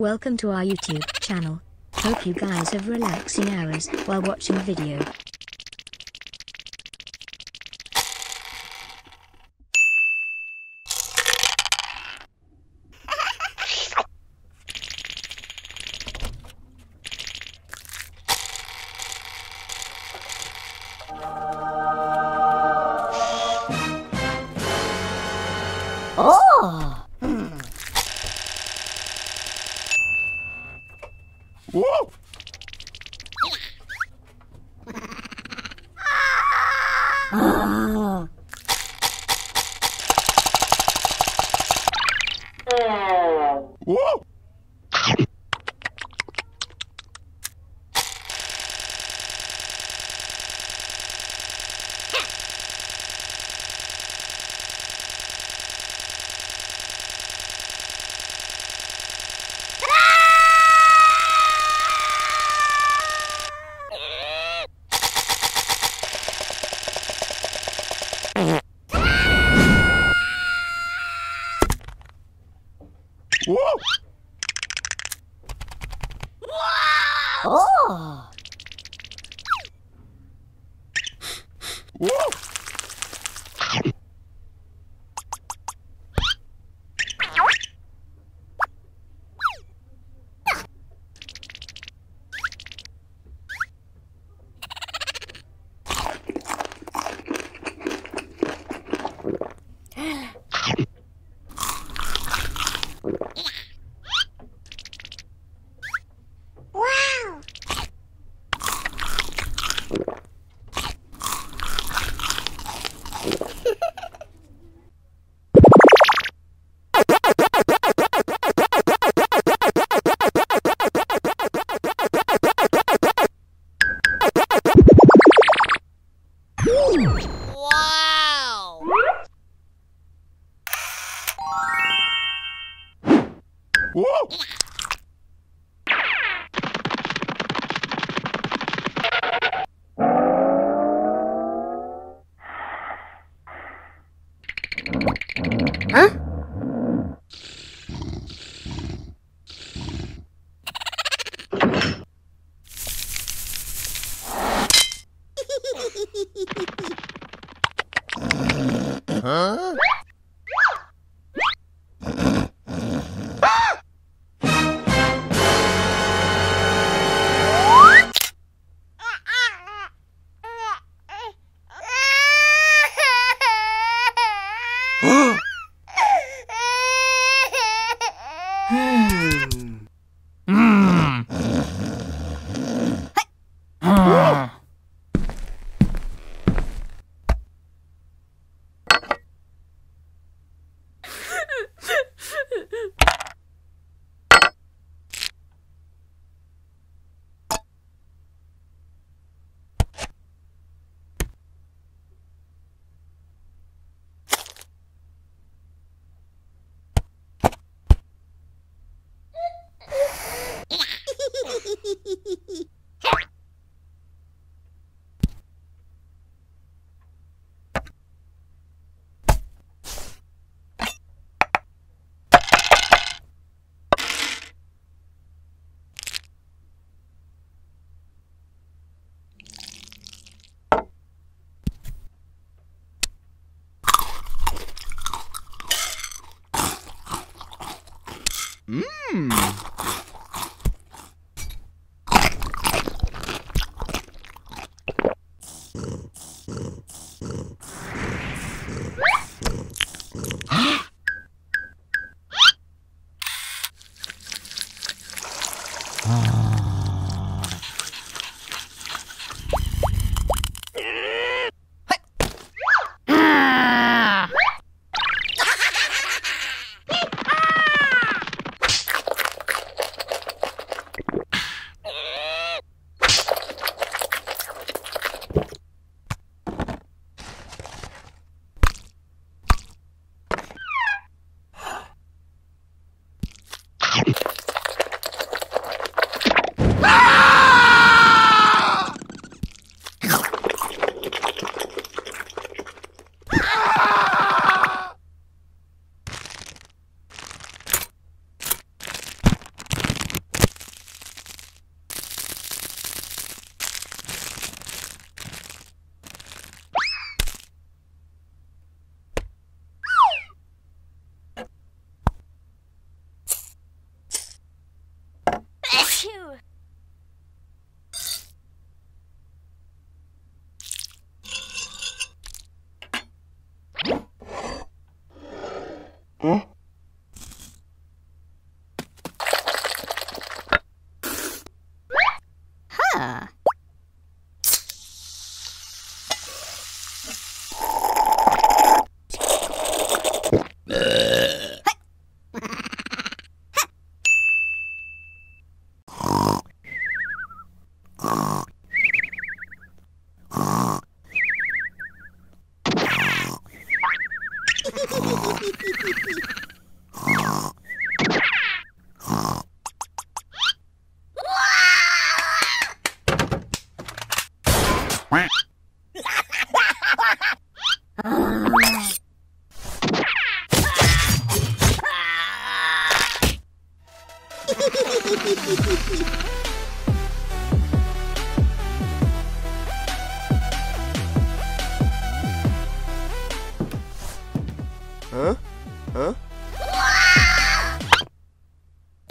Welcome to our YouTube channel. Hope you guys have relaxing hours while watching video. Oh! Hmm. Whoa! Whoa! Whoa! Oh! Whoa! Whoa! Huh? Mmm. Huh. Huh?